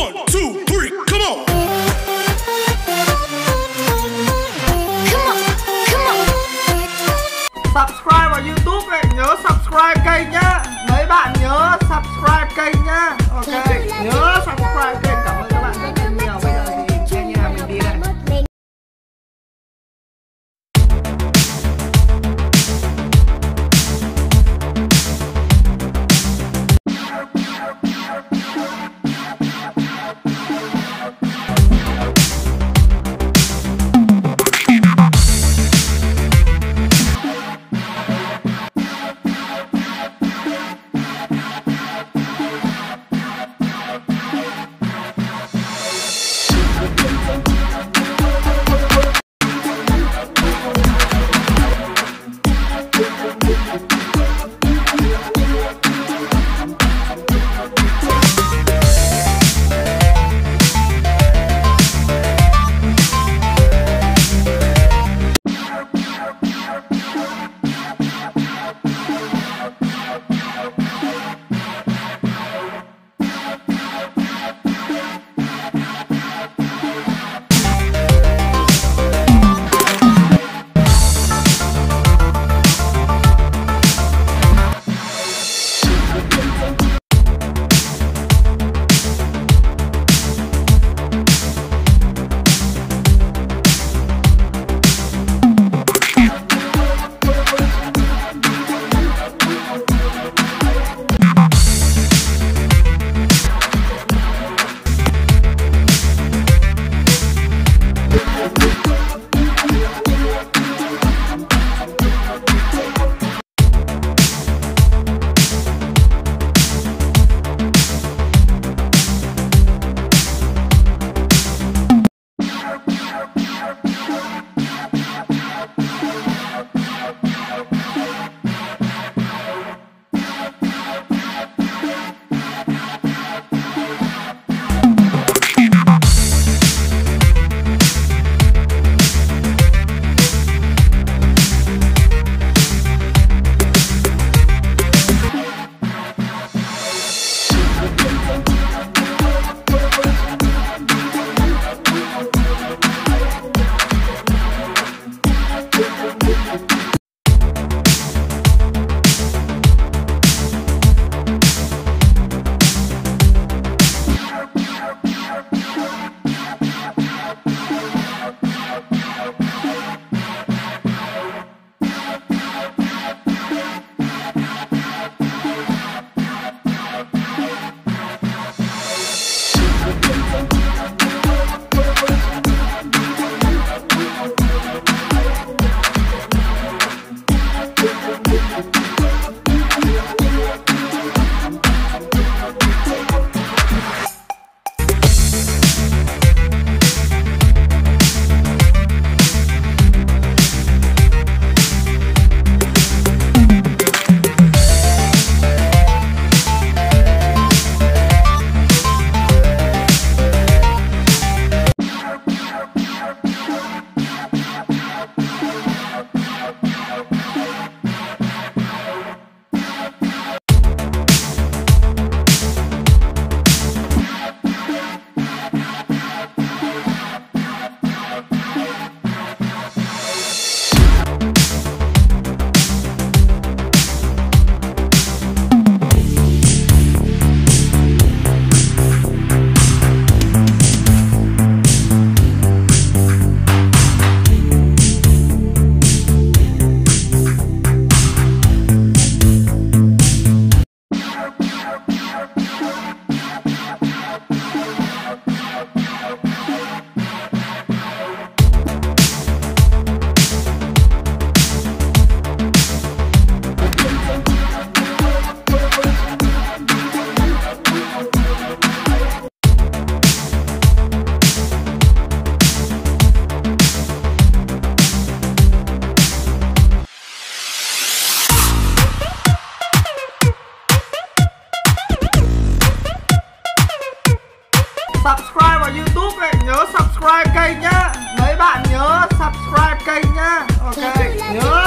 One, two, three, come on. Come on, come on. subscribe vào youtube ấy nhớ subscribe kênh nhá mấy bạn nhớ subscribe kênh nhá ok nhớ subscribe kênh cảm ơn Kênh nhá. Mấy bạn nhớ subscribe kênh nhá. Ok nhớ